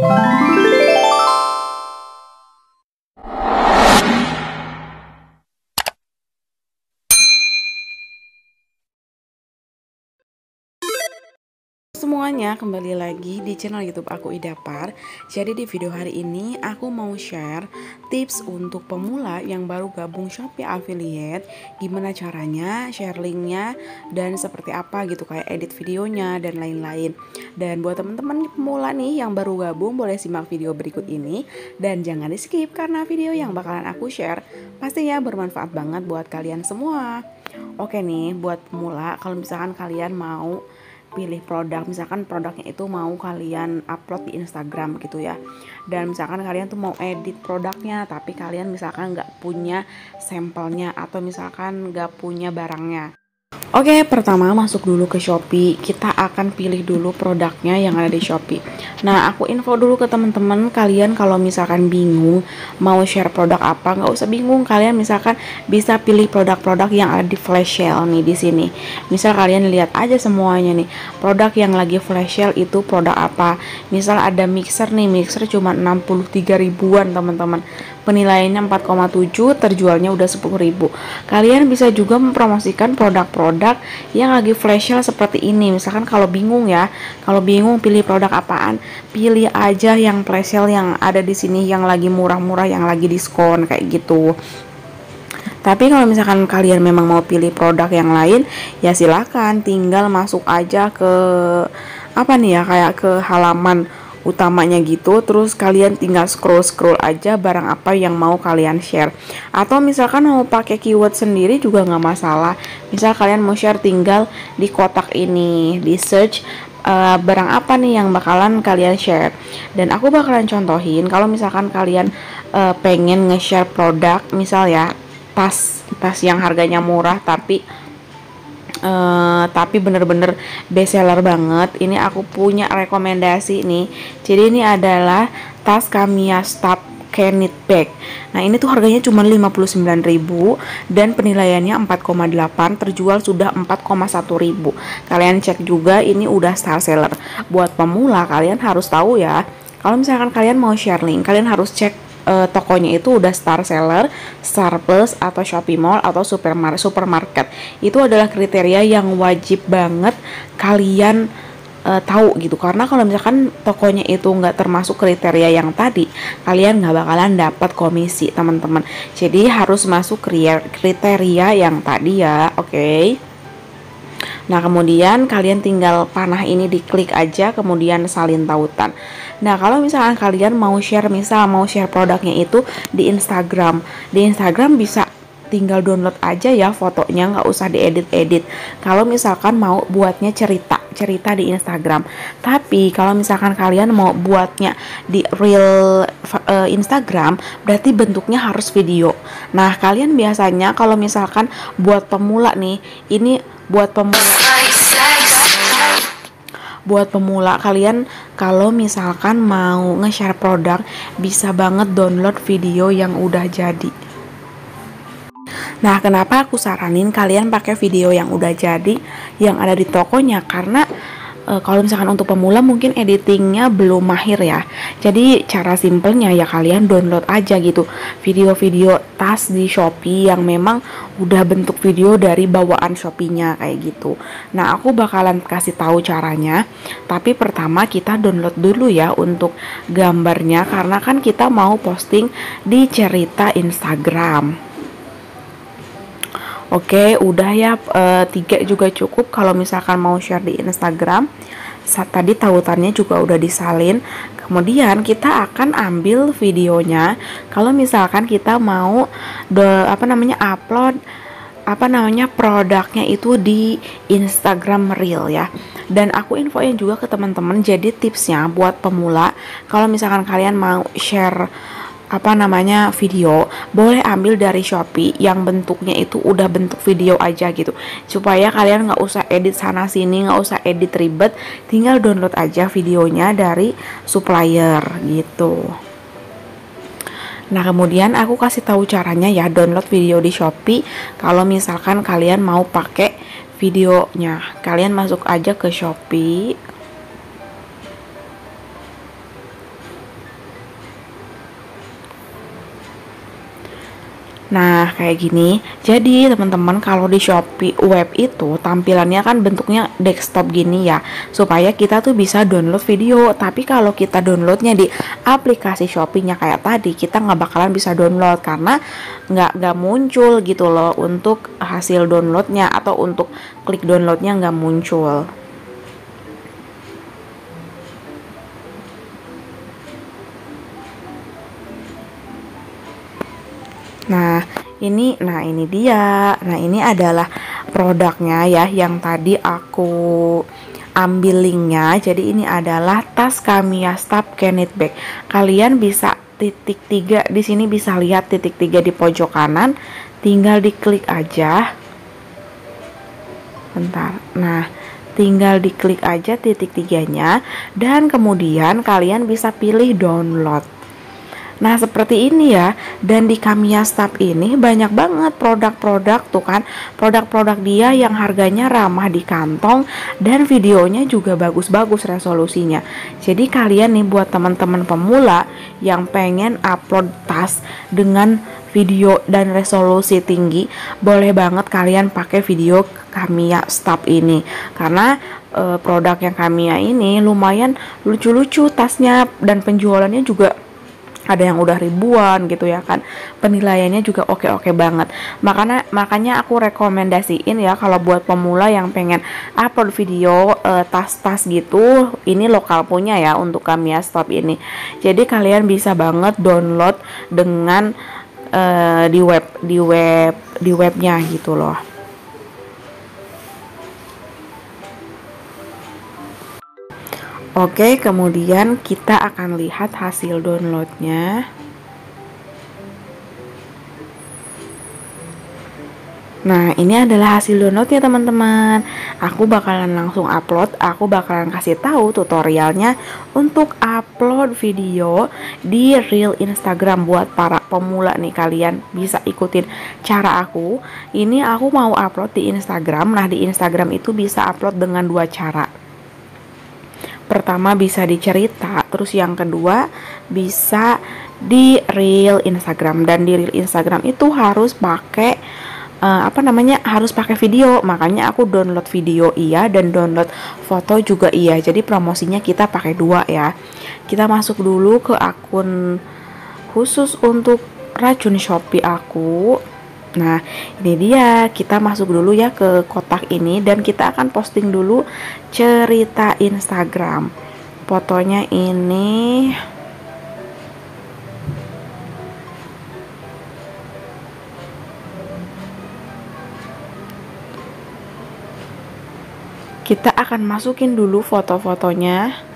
Bye. Semuanya, kembali lagi di channel YouTube aku Idapar. Jadi di video hari ini aku mau share tips untuk pemula yang baru gabung Shopee Affiliate, gimana caranya, share linknya, dan seperti apa gitu kayak edit videonya dan lain-lain. Dan buat teman-teman pemula nih yang baru gabung boleh simak video berikut ini dan jangan di skip karena video yang bakalan aku share pastinya bermanfaat banget buat kalian semua. Oke nih, buat pemula kalau misalkan kalian mau pilih produk. Misalkan produknya itu mau kalian upload di Instagram gitu ya. Dan misalkan kalian tuh mau edit produknya tapi kalian misalkan nggak punya sampelnya atau misalkan nggak punya barangnya Oke, pertama masuk dulu ke Shopee. Kita akan pilih dulu produknya yang ada di Shopee. Nah, aku info dulu ke teman-teman kalian kalau misalkan bingung mau share produk apa, nggak usah bingung. Kalian misalkan bisa pilih produk-produk yang ada di flash sale nih di sini. Misal kalian lihat aja semuanya nih. Produk yang lagi flash sale itu produk apa? Misal ada mixer nih, mixer cuma 63 ribuan, teman-teman penilaiannya 4,7 terjualnya udah 10.000 kalian bisa juga mempromosikan produk-produk yang lagi flash sale seperti ini. Misalkan kalau bingung ya kalau bingung pilih produk apaan pilih aja yang flash sale yang ada di sini yang lagi murah-murah yang lagi diskon kayak gitu. Tapi kalau misalkan kalian memang mau pilih produk yang lain ya silahkan tinggal masuk aja ke apa nih ya kayak ke halaman utamanya gitu terus kalian tinggal scroll scroll aja barang apa yang mau kalian share. Atau misalkan mau pakai keyword sendiri juga nggak masalah. Misal kalian mau share tinggal di kotak ini di search uh, barang apa nih yang bakalan kalian share. Dan aku bakalan contohin kalau misalkan kalian uh, pengen nge-share produk misal ya tas tas yang harganya murah tapi uh, tapi bener-bener best seller banget. Ini aku punya rekomendasi nih. Jadi ini adalah tas Kamiya Stab Knit Bag. Nah ini tuh harganya cuma 59.000 dan penilaiannya 4,8 terjual sudah 4,1 ribu. Kalian cek juga ini udah star seller. Buat pemula kalian harus tahu ya. Kalau misalkan kalian mau share link kalian harus cek uh, tokonya itu udah star seller, star plus atau Shopee Mall atau supermarket supermarket. Itu adalah kriteria yang wajib banget kalian uh, tahu gitu karena kalau misalkan tokonya itu nggak termasuk kriteria yang tadi kalian nggak bakalan dapat komisi teman-teman jadi harus masuk kriteria yang tadi ya oke okay? Nah, kemudian kalian tinggal panah ini diklik aja, kemudian salin tautan. Nah, kalau misalkan kalian mau share, misal mau share produknya itu di Instagram. Di Instagram bisa tinggal download aja ya fotonya, nggak usah diedit-edit. Kalau misalkan mau buatnya cerita, cerita di Instagram. Tapi kalau misalkan kalian mau buatnya di real uh, Instagram, berarti bentuknya harus video. Nah, kalian biasanya kalau misalkan buat pemula nih, ini buat pemula buat pemula kalian kalau misalkan mau nge-share produk bisa banget download video yang udah jadi Nah, kenapa aku saranin kalian pakai video yang udah jadi yang ada di tokonya? Karena e, kalau misalkan untuk pemula mungkin editingnya belum mahir ya. Jadi cara simpelnya ya kalian download aja gitu video-video tas di Shopee yang memang udah bentuk video dari bawaan Shopee-nya kayak gitu. Nah aku bakalan kasih tahu caranya. Tapi pertama kita download dulu ya untuk gambarnya. Karena kan kita mau posting di cerita Instagram Oke, udah ya e, tiga juga cukup kalau misalkan mau share di Instagram. Saat tadi tautannya juga udah disalin. Kemudian kita akan ambil videonya. Kalau misalkan kita mau apa namanya upload apa namanya produknya itu di Instagram Reel ya. Dan aku infoin juga ke teman-teman jadi tipsnya buat pemula kalau misalkan kalian mau share apa namanya video boleh ambil dari Shopee. Yang bentuknya itu udah bentuk video aja gitu. Supaya kalian nggak usah edit sana sini nggak usah edit ribet. Tinggal download aja videonya dari supplier gitu. Nah kemudian aku kasih tahu caranya ya download video di Shopee. Kalau misalkan kalian mau pakai videonya kalian masuk aja ke Shopee Nah, kayak gini. Jadi, teman-teman kalau di Shopee web itu tampilannya kan bentuknya desktop gini ya, supaya kita tuh bisa download video. Tapi kalau kita downloadnya di aplikasi Shopee-nya kayak tadi, kita nggak bakalan bisa download karena nggak nggak muncul gitu loh untuk hasil downloadnya atau untuk klik downloadnya nggak muncul. Nah, ini nah ini dia. Nah, ini adalah produknya ya yang tadi aku ambil linknya. Jadi ini adalah tas Kamiya Stab Kenit Bag. Kalian bisa titik tiga di sini bisa lihat titik tiga di pojok kanan. Tinggal diklik aja. Bentar. Nah, tinggal diklik aja titik tiganya dan kemudian kalian bisa pilih download Nah seperti ini ya. Dan di Kamiya Stab ini banyak banget produk-produk tuh kan. Produk-produk dia yang harganya ramah di kantong dan videonya juga bagus-bagus resolusinya. Jadi kalian nih buat teman-teman pemula yang pengen upload tas dengan video dan resolusi tinggi boleh banget kalian pakai video Kamiya Stab ini. Karena e, produk yang Kamiya ini lumayan lucu-lucu tasnya dan penjualannya juga ada yang udah ribuan gitu ya kan. Penilaiannya juga oke-oke banget. Makanya makanya aku rekomendasiin ya kalau buat pemula yang pengen upload video eh, tas-tas gitu ini lokal punya ya untuk kami ya stop ini. Jadi kalian bisa banget download dengan uh, di web di web di webnya gitu loh Oke, kemudian kita akan lihat hasil downloadnya. Nah, ini adalah hasil download ya teman-teman. Aku bakalan langsung upload, aku bakalan kasih tahu tutorialnya untuk upload video di reel Instagram buat para pemula nih kalian bisa ikutin cara aku. Ini aku mau upload di Instagram. Nah, di Instagram itu bisa upload dengan dua cara pertama bisa dicerita terus yang kedua bisa di reel Instagram. Dan di reel Instagram itu harus pakai uh, apa namanya harus pakai video. Makanya aku download video iya dan download foto juga iya. Jadi promosinya kita pakai dua ya. Kita masuk dulu ke akun khusus untuk racun Shopee aku Nah, ini dia. Kita masuk dulu ya ke kotak ini dan kita akan posting dulu cerita Instagram. Fotonya ini Kita akan masukin dulu foto-fotonya.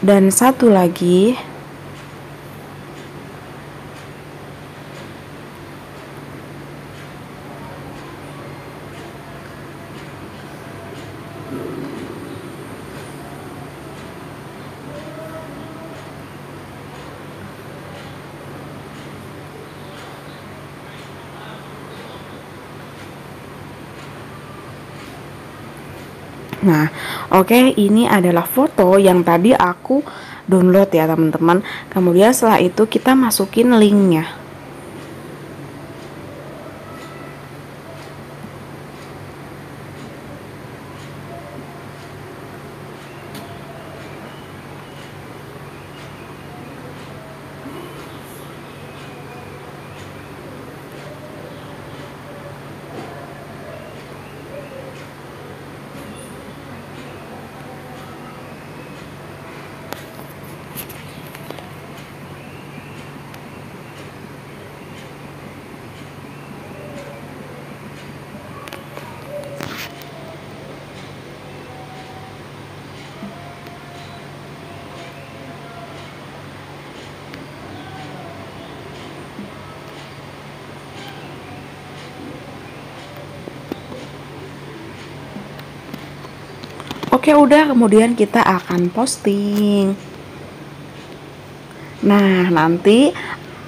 Dan satu lagi Nah, oke okay, ini adalah foto yang tadi aku download ya teman-teman. Kemudian setelah itu kita masukin linknya. Oke udah kemudian kita akan posting. Nah, nanti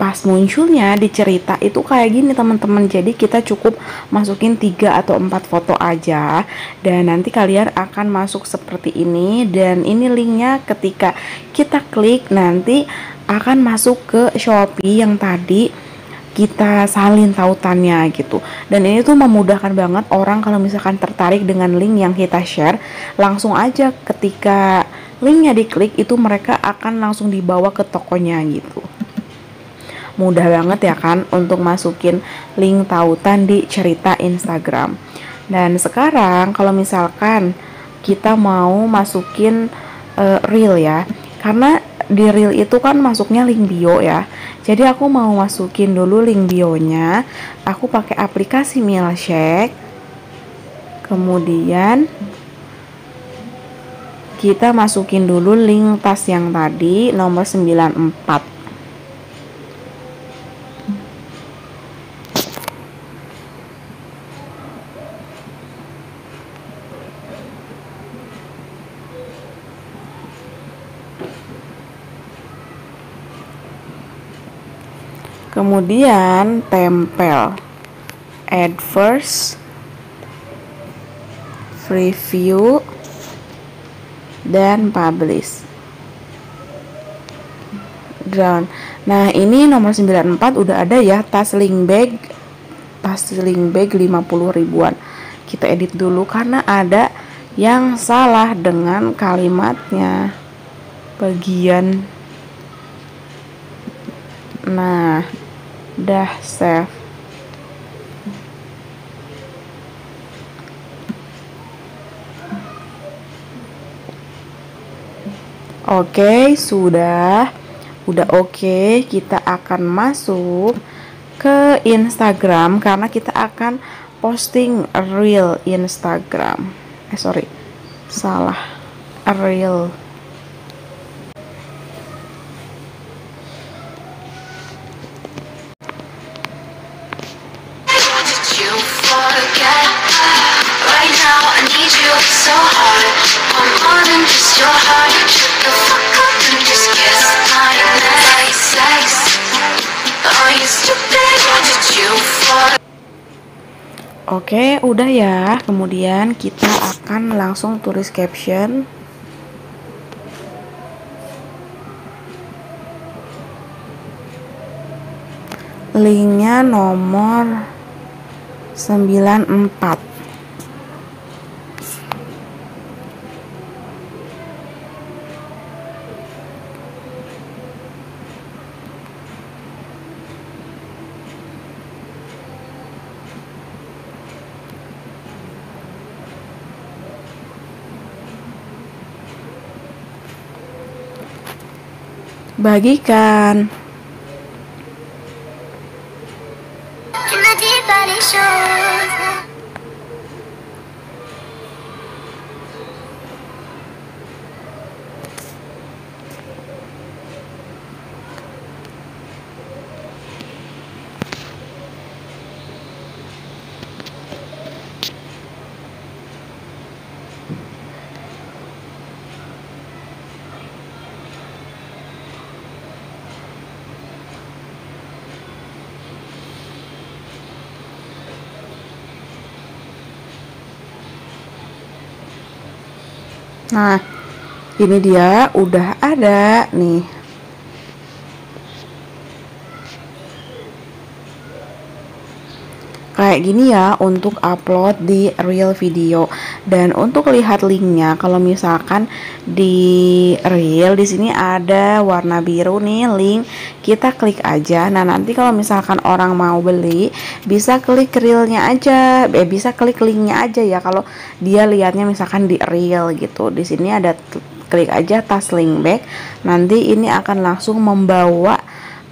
pas munculnya di cerita itu kayak gini teman-teman. Jadi kita cukup masukin tiga atau empat foto aja. Dan nanti kalian akan masuk seperti ini. Dan ini linknya ketika kita klik nanti akan masuk ke Shopee yang tadi kita salin tautannya gitu. Dan ini tuh memudahkan banget orang kalau misalkan tertarik dengan link yang kita share langsung aja ketika linknya diklik itu mereka akan langsung dibawa ke tokonya gitu. Mudah banget ya kan untuk masukin link tautan di cerita Instagram. Dan sekarang kalau misalkan kita mau masukin uh, reel ya karena di reel itu kan masuknya link bio ya. Jadi aku mau masukin dulu link bionya. Aku pakai aplikasi Milkshake. Kemudian kita masukin dulu link tas yang tadi nomor 94 kemudian tempel. Adverse preview dan publish. Ground. Nah ini nomor 94 udah ada ya tas link bag. Tas link bag 50 ribuan. Kita edit dulu karena ada yang salah dengan kalimatnya. Bagian. Nah dah save Oke, sudah. Udah oke, kita akan masuk ke Instagram karena kita akan posting real Instagram. Eh, sorry. Salah. Real Oke, udah ya. Kemudian kita akan langsung tulis caption. Linknya nomor 94. Bagikan. Nah, ini dia udah ada nih. kayak gini ya untuk upload di real video dan untuk lihat linknya kalau misalkan di real di sini ada warna biru nih link. Kita klik aja. Nah nanti kalau misalkan orang mau beli bisa klik realnya aja. Eh bisa klik linknya aja ya kalau dia lihatnya misalkan di real gitu. Di sini ada klik aja tas link back nanti ini akan langsung membawa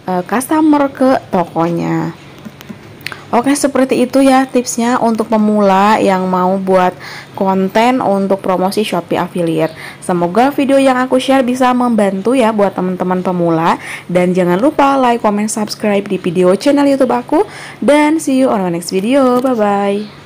uh, customer ke tokonya Oke seperti itu ya tipsnya untuk pemula yang mau buat konten untuk promosi Shopee affiliate. Semoga video yang aku share bisa membantu ya buat teman-teman pemula. Dan jangan lupa like, comment, subscribe di video channel youtube aku. Dan see you on the next video, bye bye